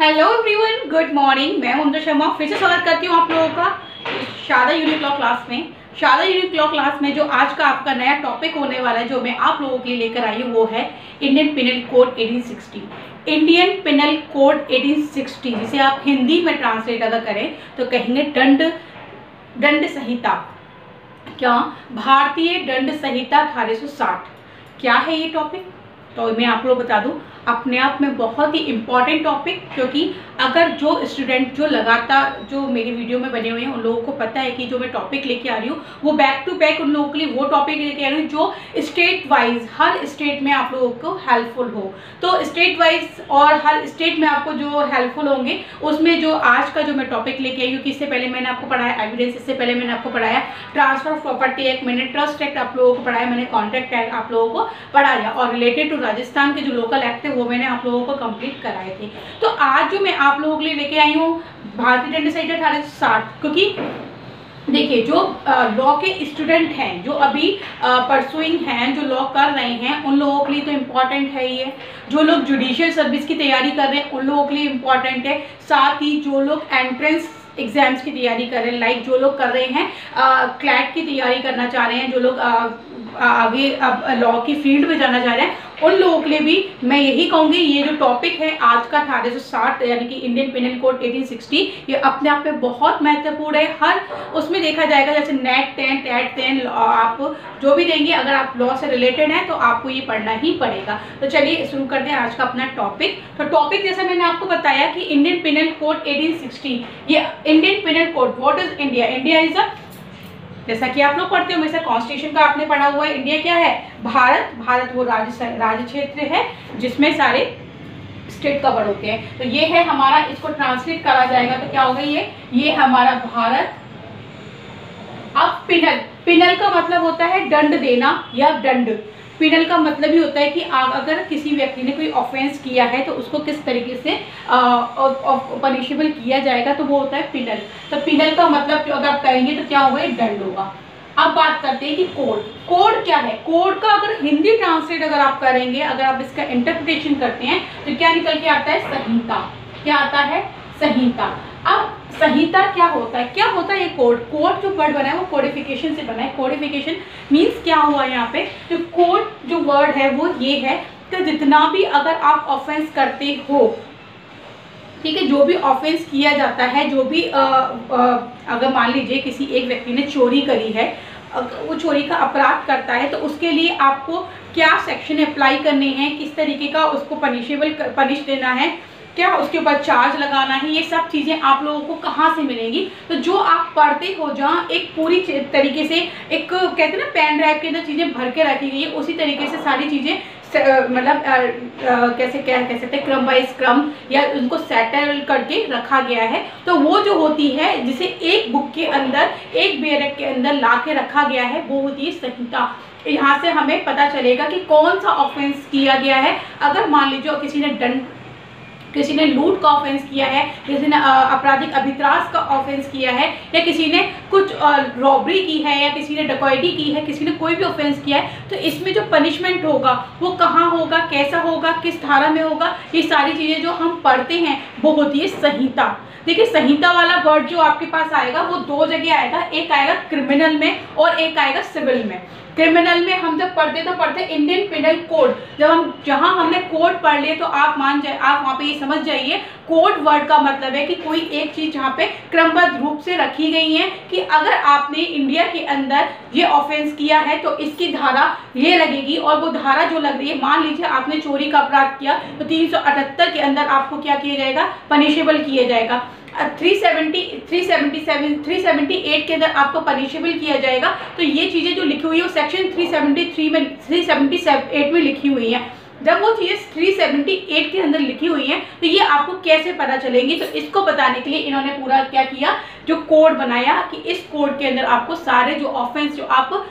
Hello everyone good morning मैं ममता शर्मा, फिर से स्वागत करती हूँ आप लोगों का शादा यूनिक लॉ क्लास में। शादा यूनिक लॉ क्लास में जो आज का आपका नया टॉपिक होने वाला है, जो मैं आप लोगों के लिए लेकर आई हूँ, वो है Indian penal code 1860 Indian penal code 1860 जिसे आप हिंदी में ट्रांसलेट अगर करें तो कहेंगे दंड दंड संहिता क्या? भारतीय दंड संहिता अठारह सौ साठ। क्या है ये टॉपिक तो मैं आप लोग बता दूँ, अपने आप में बहुत ही इंपॉर्टेंट टॉपिक क्योंकि अगर जो स्टूडेंट जो लगातार, जो मेरी वीडियो में बने हुए हैं, उन लोगों को पता है कि जो मैं टॉपिक लेके आ रही हूँ, वो बैक टू बैक उन लोगों के लिए वो टॉपिक लेके आ रही हूँ, जो स्टेट वाइज हर स्टेट में आप लोगों को हेल्पफुल हो। तो स्टेट वाइज और हर स्टेट में आपको जो हेल्पफुल होंगे, उसमें जो आज का जो मैं टॉपिक लेके आई हूँ कि इससे पहले मैंने आपको पढ़ाया? एविडेंस इससे पहले मैंने आपको पढ़ाया। ट्रांसफ़र प्रॉपर्टी एक्ट मैंने ट्रस्ट एक्ट आप लोगों को पढ़ाया, मैंने कॉन्ट्रैक्ट एक्ट आप लोगों को पढ़ाया। और रिलेटेड टू राजस्थान के जो लोकल एक्ट थे, वो मैंने आप लोगों को कंप्लीट कराए थे। तो आज जो मैं आप लोगों के लिए लेके आई हूँ, भारतीय दंड संहिता अठारह साठ, क्योंकि देखिए, जो लॉ के स्टूडेंट हैं, जो अभी परसुइंग हैं, जो लॉ कर रहे हैं, उन लोगों के लिए तो इंपॉर्टेंट है ये। जो लोग जुडिशियल सर्विस की तैयारी कर रहे हैं, उन लोगों के लिए इंपॉर्टेंट है। साथ ही जो लोग एंट्रेंस एग्ज़ाम्स की तैयारी कर रहे हैं लाइक जो लोग कर रहे हैं क्लैट की तैयारी करना चाह रहे हैं, जो लोग आगे अब लॉ की फ़ील्ड में जाना चाह रहे हैं। उन लोगों के लिए भी मैं यही कहूँगी, ये जो टॉपिक है आज का अठारह साठ, यानी कि इंडियन पिनल कोड 1860 ये अपने आप में बहुत महत्वपूर्ण है। हर उसमें देखा जाएगा, जैसे नेट टेन टेट टेन आप जो भी देंगे, अगर आप लॉ से रिलेटेड हैं तो आपको ये पढ़ना ही पड़ेगा। तो चलिए, शुरू कर दें आज का अपना टॉपिक तो टॉपिक जैसा मैंने आपको बताया कि इंडियन पिनल कोड एटीन ये Indian penal code what is India India is a जैसा कि आप लोग पढ़ते हो हमेशा कॉन्स्टिट्यूशन का आपने पढ़ा हुआ है इंडिया क्या है? भारत भारत वो राज्य राज्य क्षेत्र है, जिसमें सारे स्टेट कवर होते हैं। तो ये है हमारा, इसको ट्रांसलेट करा जाएगा तो क्या होगा ये ये हमारा भारत। अब पिनल पिनल का मतलब होता है दंड देना या दंड। पिनल का मतलब ही होता है कि अगर किसी व्यक्ति ने कोई ऑफेंस किया है तो उसको किस तरीके से पनिशेबल किया जाएगा तो वो होता है पिनल तो पिनल का मतलब अगर आप कहेंगे तो क्या होगा? ये दंड होगा। अब बात करते हैं कि कोड कोड क्या है? कोड का अगर हिंदी ट्रांसलेट अगर आप करेंगे, अगर आप इसका इंटरप्रिटेशन करते हैं तो क्या निकल के आता है? संहिता। क्या आता है? संहिता। अब संहिता क्या होता है? क्या होता है ये कोड कोड जो वर्ड बना है वो कोडिफिकेशन से बना है। कोडिफिकेशन मीन्स क्या हुआ यहाँ पे? जो कोड जो वर्ड है वो ये है कि जितना भी अगर आप ऑफेंस करते हो ठीक है जो भी ऑफेंस किया जाता है जो भी आ, आ, अगर मान लीजिए किसी एक व्यक्ति ने चोरी करी है वो चोरी का अपराध करता है तो उसके लिए आपको क्या सेक्शन अप्लाई करने हैं किस तरीके का उसको पनिशेबल पनिश देना है? क्या उसके ऊपर चार्ज लगाना है, ये सब चीज़ें आप लोगों को कहाँ से मिलेंगी? तो जो आप पढ़ते हो जहाँ एक पूरी तरीके से एक, कहते हैं ना पेन ड्राइव के अंदर चीज़ें भर के रखी गई है, उसी तरीके से सारी चीज़ें मतलब कैसे, क्या कह सकते क्रम वाइज क्रम या उनको सेटल करके रखा गया है। तो वो जो होती है, जिसे एक बुक के अंदर, एक बेरक के अंदर ला के रखा गया है, वो होती है संहिता। यहाँ से हमें पता चलेगा कि कौन सा ऑफेंस किया गया है। अगर मान लीजिए किसी ने दंड किसी ने लूट का ऑफेंस किया है, किसी ने आपराधिक अभित्रास का ऑफेंस किया है, या किसी ने कुछ रॉबरी की है, या किसी ने डकॉइटी की है, किसी ने कोई भी ऑफेंस किया है तो इसमें जो पनिशमेंट होगा, वो कहाँ होगा, कैसा होगा, किस धारा में होगा, ये सारी चीज़ें जो हम पढ़ते हैं, वो होती है संहिता। देखिए, संहिता वाला वर्ड जो आपके पास आएगा, वो दो जगह आएगा, एक आएगा क्रिमिनल में और एक आएगा सिविल में। क्रिमिनल में हम जब पढ़ते तो पढ़ते इंडियन पिनल कोड जब हम, जहाँ हमने कोड पढ़ लिए तो आप मान जाए, आप वहाँ पे ये समझ जाइए कोड वर्ड का मतलब है कि कोई एक चीज़ जहाँ पे क्रमबद्ध रूप से रखी गई है कि अगर आपने इंडिया के अंदर ये ऑफेंस किया है तो इसकी धारा ये लगेगी और वो धारा जो लग रही है, मान लीजिए आपने चोरी का अपराध किया तो तीन सौ अठहत्तर के अंदर आपको क्या किया जाएगा? पनिशेबल किया जाएगा। 370 377 378 के अंदर आपको पनिशेबल किया जाएगा। तो ये चीज़ें जो लिखी हुई है सेक्शन 373 में 378 में लिखी हुई हैं। जब वो चीज़ें 378 के अंदर लिखी हुई हैं तो ये आपको कैसे पता चलेंगी? तो इसको बताने के लिए इन्होंने पूरा क्या किया, जो कोड बनाया कि इस कोड के अंदर आपको सारे जो ऑफेंस जो आप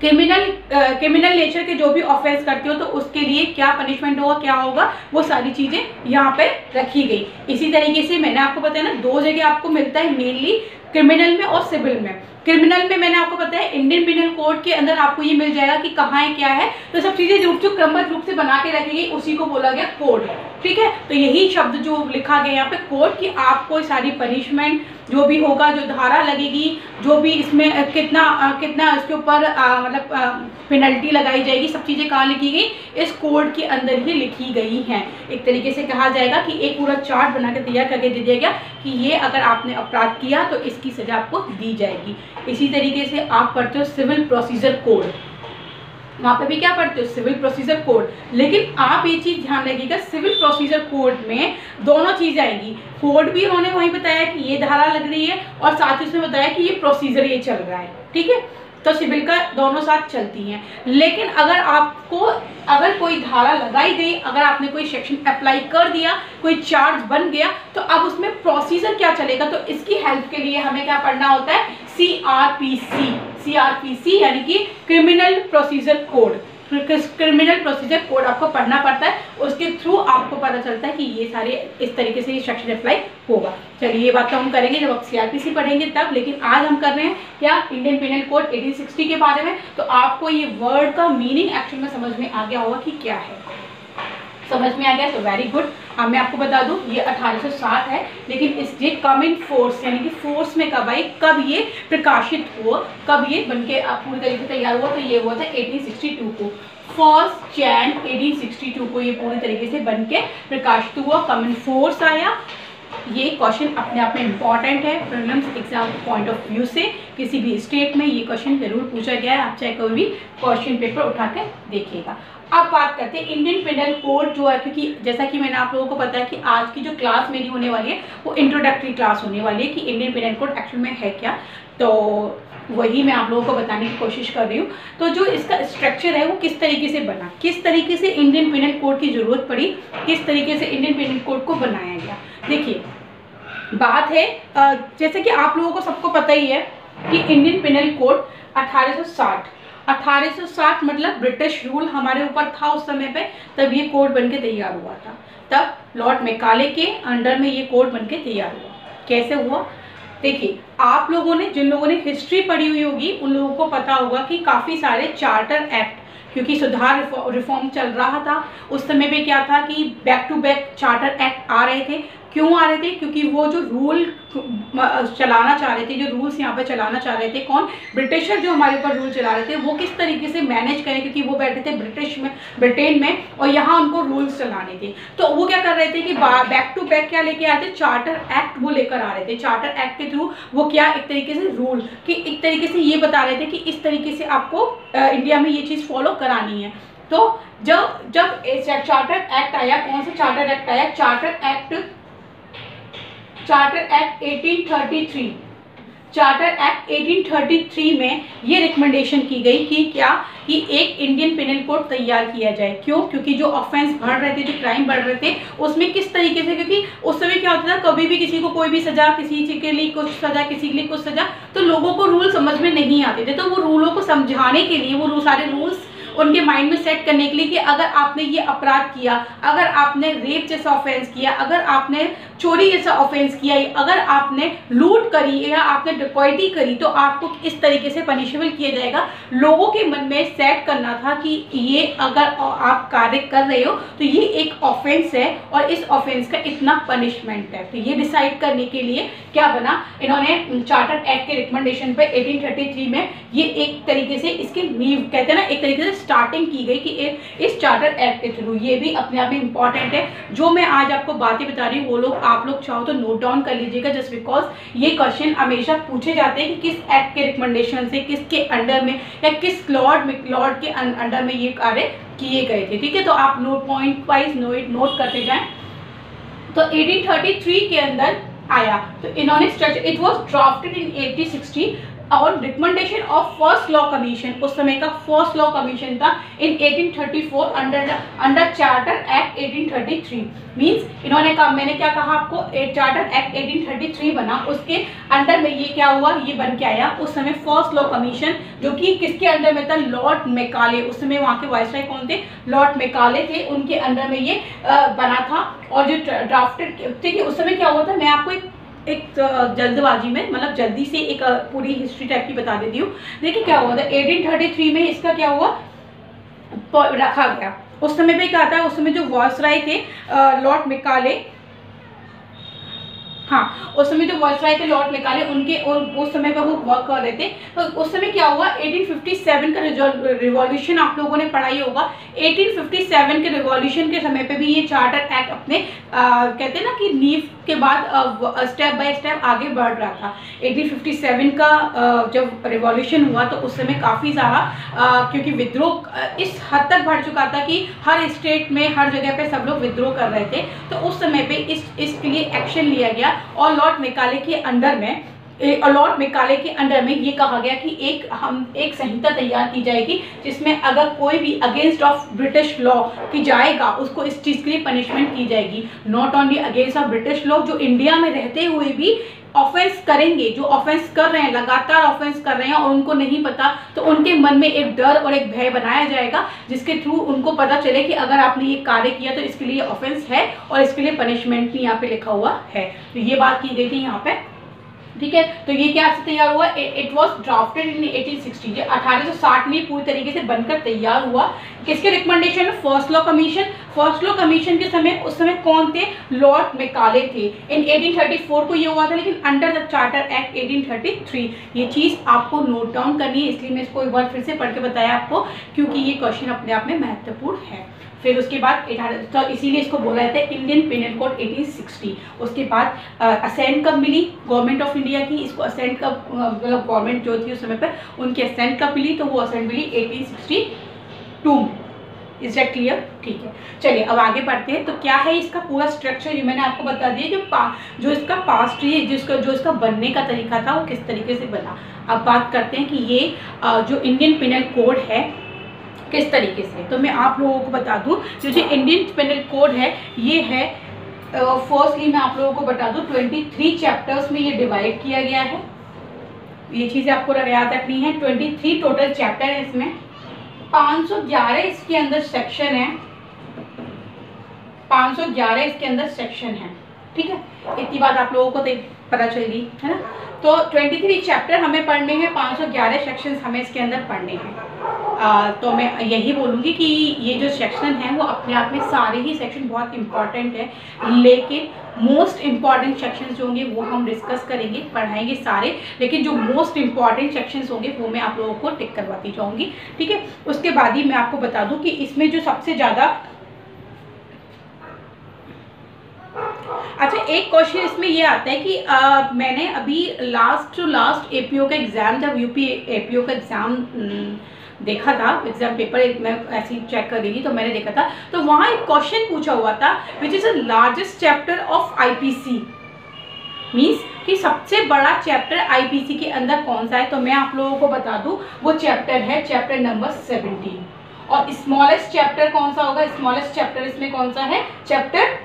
क्रिमिनल क्रिमिनल नेचर के जो भी ऑफेंस करते हो तो उसके लिए क्या पनिशमेंट होगा, क्या होगा, वो सारी चीज़ें यहाँ पे रखी गई। इसी तरीके से मैंने आपको बताया ना, दो जगह आपको मिलता है मेनली क्रिमिनल में और सिविल में। क्रिमिनल में मैंने आपको बताया, इंडियन पिनल कोड के अंदर आपको ये मिल जाएगा कि कहाँ है क्या है। तो सब चीज़ें जो जो क्रमबद्ध रूप से बना के रखी गई उसी को बोला गया कोड ठीक है? तो यही शब्द जो लिखा गया यहाँ पे कोड की आपको सारी पनिशमेंट जो भी होगा, जो धारा लगेगी, जो भी इसमें कितना कितना इसके ऊपर मतलब पेनल्टी लगाई जाएगी, सब चीज़ें कहाँ लिखी गई? इस कोड के अंदर ही लिखी गई हैं। एक तरीके से कहा जाएगा कि एक पूरा चार्ट बना के तैयार करके दे दिया गया कि ये अगर आपने अपराध किया तो इसकी सज़ा आपको दी जाएगी। इसी तरीके से आप पढ़ते हो सिविल प्रोसीजर कोड। वहाँ पे भी क्या पढ़ते हो? Civil procedure code. लेकिन आप ये चीज़ ध्यान रखिएगा, सिविल प्रोसीजर कोड में दोनों चीज़ आएगी। कोड भी उन्होंने वहीं बताया कि ये धारा लग रही है और साथ ही उसने बताया कि ये प्रोसीजर ये चल रहा है। ठीक है? तो सिविल का दोनों साथ चलती हैं। लेकिन अगर आपको, अगर कोई धारा लगाई गई, अगर आपने कोई सेक्शन अप्लाई कर दिया, कोई चार्ज बन गया तो अब उसमें प्रोसीजर क्या चलेगा? तो इसकी हेल्प के लिए हमें क्या पढ़ना होता है? C R P C C R P C यानी कि criminal procedure code criminal procedure code आपको पढ़ना पड़ता है। उसके थ्रू आपको पता चलता है कि ये सारे इस तरीके से ये सेक्शन अप्लाई होगा। चलिए, ये बात तो हम करेंगे जब आप सीआरपीसी पढ़ेंगे तब, लेकिन आज हम कर रहे हैं क्या? इंडियन पिनल कोड 1860 के बारे में। तो आपको ये वर्ड का मीनिंग एक्चुअल में समझ में आ गया होगा कि क्या है। समझ में आ गया? तो वेरी गुड अब मैं आपको बता दूँ, ये 1860 है, लेकिन इस ये कम इन फोर्स यानी कि फोर्स में कब आई? कब ये प्रकाशित हुआ? कब ये बनके पूरी तरीके से तैयार हुआ? तो ये हुआ था 1862 को। फ़र्स्ट जैन 1862 को ये पूरी तरीके से बन के प्रकाशित हुआ कम इन फोर्स आया। ये क्वेश्चन अपने आप में इंपॉर्टेंट है prelims exam point of view से। किसी भी स्टेट में ये क्वेश्चन ज़रूर पूछा गया है, आप चाहे कोई भी क्वेश्चन पेपर उठा कर देखिएगा। अब बात करते हैं इंडियन पिनल कोड जो है, क्योंकि जैसा कि मैंने आप लोगों को पता है कि आज की जो क्लास मेरी होने वाली है, वो इंट्रोडक्टरी क्लास होने वाली है कि इंडियन पिनल कोड एक्चुअल में है क्या। तो वही मैं आप लोगों को बताने की कोशिश कर रही हूँ। तो जो इसका स्ट्रक्चर है, वो किस तरीके से बना? किस तरीके से इंडियन पिनल कोड की ज़रूरत पड़ी? किस तरीके से इंडियन पिनल कोड को बनाया गया? देखिए, बात है जैसे कि आप लोगों को सबको पता ही है कि इंडियन पिनल कोड 1860 1860 मतलब ब्रिटिश रूल हमारे ऊपर था उस समय पे, तब ये कोड बन के तैयार हुआ था। तब लॉर्ड मेकाले के अंडर में ये कोड बन के तैयार हुआ। कैसे हुआ? देखिए, आप लोगों ने, जिन लोगों ने हिस्ट्री पढ़ी हुई होगी, उन लोगों को पता होगा कि काफ़ी सारे चार्टर एक्ट क्योंकि सुधार रिफॉर्म चल रहा था। उस समय पे क्या था कि back to back charter act आ रहे थे। क्यों आ रहे थे? क्योंकि वो जो रूल चलाना चाह रहे थे, जो रूल्स यहाँ पर चलाना चाह रहे थे, कौन? ब्रिटिशर जो हमारे ऊपर रूल चला रहे थे, वो किस तरीके से मैनेज करें? क्योंकि वो बैठे थे ब्रिटिश में, ब्रिटेन में, और यहाँ उनको रूल्स चलाने थे। तो वो क्या कर रहे थे कि बैक टू बैक क्या लेके आए थे? चार्टर एक्ट वो लेकर आ रहे थे। चार्टर एक्ट के थ्रू वो क्या एक तरीके से रूल कि एक तरीके से ये बता रहे थे कि इस तरीके से आपको इंडिया में ये चीज़ फॉलो करानी है। तो जब जब चार्टर एक्ट आया, कौन सा चार्टर एक्ट आया? Charter act charter act 1833 charter act 1833 में ये रिकमेंडेशन की गई कि क्या कि एक इंडियन पिनल कोड तैयार किया जाए। क्यों? क्योंकि जो ऑफेंस बढ़ रहे थे, जो क्राइम बढ़ रहे थे, उसमें किस तरीके से? क्योंकि उस समय क्या होता था, कभी भी किसी को कोई भी सजा, किसी के लिए कुछ सजा, किसी के लिए कुछ सजा तो लोगों को रूल समझ में नहीं आते थे। तो वो रूलों को समझाने के लिए, वो सारे रूल्स उनके माइंड में सेट करने के लिए कि अगर आपने ये अपराध किया, अगर आपने रेप जैसा ऑफेंस किया, अगर आपने चोरी जैसा ऑफेंस किया है अगर आपने लूट करी या आपने डिकॉइटी करी तो आपको इस तरीके से पनिशेबल किया जाएगा। लोगों के मन में सेट करना था कि ये अगर आप कार्य कर रहे हो तो ये एक ऑफेंस है और इस ऑफेंस का इतना पनिशमेंट है। तो ये डिसाइड करने के लिए क्या बना? इन्होंने चार्टर एक्ट के रिकमेंडेशन पे 1833 में ये एक तरीके से इसके नींव, कहते हैं ना, एक तरीके से स्टार्टिंग की गई कि इस चार्टर एक्ट के थ्रू ये भी अपने आप में इंपॉर्टेंट है। जो मैं आज आपको बातें बता रही हूँ, वो लोग आप लोग चाहो तो नोट डाउन कर लीजिएगा जस्ट बिकॉज़ ये क्वेश्चन हमेशा पूछे जाते हैं कि किस एक्ट के रिकमेंडेशन से, किसके अंडर में या किस लॉर्ड में लॉर्ड के अंडर में ये कार्य किए गए थे, ठीक है? तो आप note point wise note note करते जाएँ। तो 1833 के अंदर आया। तो इन्होंने इट वाज ड्राफ्टेड इन 1860 और recommendation of first law commission उस समय का फ़र्स्ट लॉ कमीशन था in 1834 under under charter act 1833 means इन्होंने कहा, मैंने क्या कहा आपको? चार्टर एक्ट 1833 बना, उसके अंडर में ये क्या हुआ? ये बन के आया, उस समय फ़र्स्ट लॉ कमीशन जो कि किसके अंडर में था? लॉर्ड मेकाले उस समय वहाँ के वायसराय कौन थे? लॉर्ड मेकाले थे, उनके अंडर में ये बना था। और जो ड्राफ्टेड ठीक है उस समय क्या हुआ था? मैं आपको एक एक जल्दबाजी में मतलब जल्दी से एक पूरी हिस्ट्री टाइप की बता देती हूँ। देखिए क्या हुआ था 1833 में इसका क्या हुआ? रखा गया। उस समय पे क्या था, उस समय जो वॉयसराय थे लॉर्ड मिकाले हाँ उस समय जो वॉइस थे लॉर्ड निकाले उनके और उस समय पर वो वर्क कर रहे थे। तो उस समय क्या हुआ? 1857 का रिवॉल्यूशन आप लोगों ने पढ़ाई होगा। 1857 के रिवॉल्यूशन के समय पे भी ये चार्टर एक्ट अपने आ, कहते हैं ना कि नीव के बाद स्टेप बाय स्टेप आगे बढ़ रहा था। 1857 का आ, जब रिवॉल्यूशन हुआ तो उस समय काफ़ी सारा क्योंकि विद्रोह इस हद तक बढ़ चुका था कि हर स्टेट में हर जगह पे सब लोग विद्रोह कर रहे थे। तो उस समय पे इस इसके लिए एक्शन लिया गया। और लॉर्ड मेकाले के अंडर में अलॉट मेकाले के अंडर में ये कहा गया कि एक, हम, एक संहिता तैयार की जाएगी, जिसमें अगर कोई भी अगेंस्ट ऑफ़ ब्रिटिश लॉ की जाएगा, उसको इस चीज़ के लिए पनिशमेंट की जाएगी। Not only against of British law जो इंडिया में रहते हुए भी ऑफेंस करेंगे, जो ऑफेंस कर रहे हैं, लगातार ऑफेंस कर रहे हैं और उनको नहीं पता तो उनके मन में एक डर और एक भय बनाया जाएगा, जिसके थ्रू उनको पता चले कि अगर आपने ये कार्य किया तो इसके लिए ऑफेंस है और इसके लिए पनिशमेंट भी यहाँ पे लिखा हुआ है। तो ये बात की गई थी यहाँ पे। ठीक है? तो ये क्या से तैयार हुआ? इट वॉज़ ड्राफ्टेड इन 1860 अठारह सौ में पूरी तरीके से बनकर तैयार हुआ। किसके recommendation first law commission first law commission के समय, उस समय कौन थे? लॉर्ड मेकाले थे। इन 1834 को ये हुआ था, लेकिन अंडर द चार्टर एक्ट 1833 ये चीज़ आपको नोट डाउन करनी है, इसलिए मैं इसको एक बार फिर से पढ़ के बताया आपको, क्योंकि ये क्वेश्चन अपने आप में महत्वपूर्ण है। फिर उसके बाद तो इसीलिए इसको बोला जाता है इंडियन पेनल कोड 1860 उसके बाद असेंट कब मिली? गवर्नमेंट ऑफ़ इंडिया की, इसको असेंट कब मतलब गवर्नमेंट जो थी उस समय पर, उनकी असेंट कब मिली? तो वो असेंट मिली एटीन टू में। इज़ दैट क्लियर ठीक है। चलिए, अब आगे बढ़ते हैं। तो क्या है इसका पूरा स्ट्रक्चर ये मैंने आपको बता दिया जो पा, जो इसका पास्ट है जिसका, जो इसका बनने का तरीका था, वो किस तरीके से बना। अब बात करते हैं कि ये जो इंडियन पिनल कोड है किस तरीके से? तो मैं आप लोगों को बता दूँ, जो जो इंडियन पेनल कोड है, ये है फर्स्टली मैं आप लोगों को बता दूँ ट्वेंटी थ्री चैप्टर्स में ये डिवाइड किया गया है। ये चीज़ें आपको याद रखनी है। 23 टोटल चैप्टर है इसमें। 511 इसके अंदर सेक्शन है। 511 इसके अंदर सेक्शन है। ठीक है? इतनी बात आप लोगों को तो पता चल गई है ना? तो 23 चैप्टर हमें पढ़ने हैं 511 सेक्शंस हमें इसके अंदर पढ़ने हैं। आ, तो मैं यही बोलूँगी कि ये जो सेक्शन है वो अपने आप में सारे ही सेक्शन बहुत इंपॉर्टेंट है लेकिन मोस्ट इंपॉर्टेंट सेक्शन जो होंगे वो हम डिस्कस करेंगे पढ़ाएँगे सारे लेकिन जो मोस्ट इंपॉर्टेंट सेक्शन होंगे वो मैं आप लोगों को टिक करवाती जाऊँगी ठीक है? उसके बाद ही मैं आपको बता दूँ कि इसमें जो सबसे ज़्यादा अच्छा एक क्वेश्चन इसमें ये आता है कि आ, मैंने अभी लास्ट टू लास्ट एपीओ का एग्ज़ाम जब यूपी एपीओ का एग्ज़ाम देखा था एग्ज़ाम पेपर मैं ऐसे चेक कर रही थी तो मैंने देखा था। तो वहाँ एक क्वेश्चन पूछा हुआ था which is the largest chapter of IPC means कि सबसे बड़ा चैप्टर आईपीसी के अंदर कौन सा है? तो मैं आप लोगों को बता दूँ, वो चैप्टर है चैप्टर नंबर सेवनटीन और स्मॉलेस्ट चैप्टर कौन सा होगा? स्मॉलेस्ट चैप्टर इसमें कौन सा है? Chapter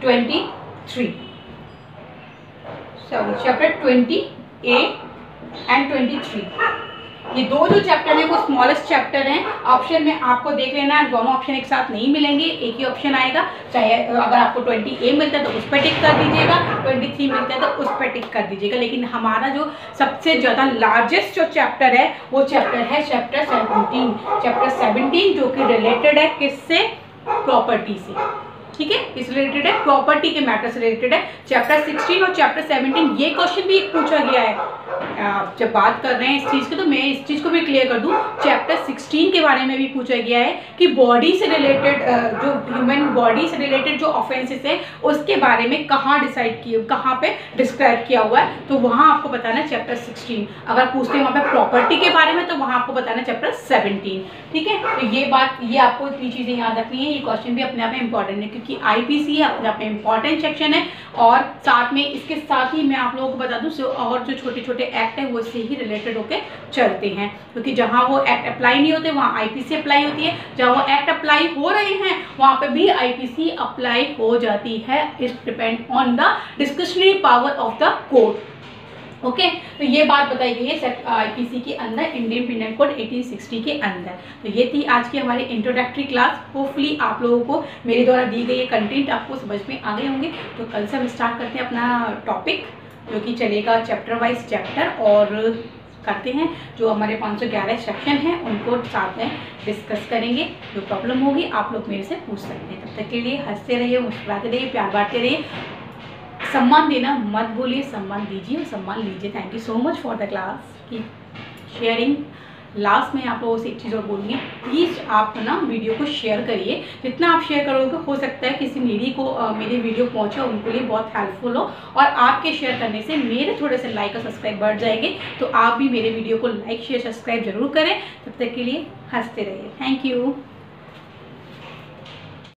twenty three chapter twenty A and twenty three ये दो जो चैप्टर है, वो स्मॉलेस्ट चैप्टर हैं। ऑप्शन में आपको देख लेना है, दोनों ऑप्शन एक साथ नहीं मिलेंगे, एक ही ऑप्शन आएगा। चाहे अगर आपको 20 ए मिलता है तो उस पर टिक कर दीजिएगा। 23 मिलता है तो उस पर टिक कर दीजिएगा। लेकिन हमारा जो सबसे ज़्यादा लार्जेस्ट जो चैप्टर है, वो चैप्टर है चैप्टर सेवनटीन चैप्टर सेवनटीन जो कि रिलेटेड है किससे? प्रॉपर्टी से। ठीक है? किस रिलेटेड है प्रॉपर्टी के मैटर से रिलेटेड है। चैप्टर 16 और चैप्टर 17 ये क्वेश्चन भी पूछा गया है। जब बात कर रहे हैं इस चीज़ की तो मैं इस चीज़ को भी क्लियर कर दूँ। चैप्टर 16 के बारे में भी पूछा गया है कि बॉडी से रिलेटेड जो ह्यूमन बॉडी से रिलेटेड जो ऑफेंसेस है, उसके बारे में कहाँ डिसाइड किए, कहाँ पे डिस्क्राइब किया हुआ है। तो वहाँ आपको बताना चैप्टर सिक्सटीन अगर पूछते हैं वहाँ पे प्रॉपर्टी के बारे में तो वहाँ आपको बताना चैप्टर सेवनटीन ठीक है? तो ये बात, ये आपको इतनी चीज़ें याद रखनी है, ये क्वेश्चन भी अपने आप में इंपॉर्टेंट है, क्योंकि आईपीसी है अपने आप में इंपॉर्टेंट सेक्शन है, और साथ में इसके साथ ही मैं आप लोगों को बता दूँ और जो छोटे छोटे एक्ट है, वो इससे ही रिलेटेड होकर चलते हैं। क्योंकि जहाँ वो एक्ट अप्लाई नहीं होते, वहाँ आईपीसी अप्लाई होती है। जहाँ वो एक्ट अप्लाई हो रहे हैं, वहाँ पर भी आईपीसी अप्लाई हो जाती है। It depend on the discretionary power of the court okay तो ये बात बताई गई है आईपीसी के अंदर इंडियन पिनल कोड 1860 के अंदर। तो ये थी आज की हमारी इंट्रोडक्टरी क्लास होपफुली आप लोगों को मेरे द्वारा दी गई ये कंटेंट आपको समझ में आ गए होंगे। तो कल से हम स्टार्ट करते हैं अपना टॉपिक जो कि चलेगा चैप्टर वाइज चैप्टर और करते हैं जो हमारे 511 सेक्शन हैं, उनको साथ में डिस्कस करेंगे। जो प्रॉब्लम होगी आप लोग मेरे से पूछ सकते हैं। तब तक के लिए हँसते रहिए, मुस्कुराते रहिए, प्यार बांटते रहिए। सम्मान देना मत भूलिए सम्मान दीजिए और सम्मान लीजिए। Thank you so much for the class की शेयरिंग लास्ट में आप लोगों से एक चीज़ और बोलूँगी। प्लीज़ आप ना वीडियो को शेयर करिए। जितना आप शेयर करोगे हो सकता है किसी नीडी को आ, मेरी वीडियो पहुँचे उनके लिए बहुत हेल्पफुल हो। और आपके शेयर करने से मेरे थोड़े से लाइक और सब्सक्राइब बढ़ जाएँगे। तो आप भी मेरे वीडियो को लाइक शेयर सब्सक्राइब ज़रूर करें। तब तक के लिए हँसते रहिए। Thank you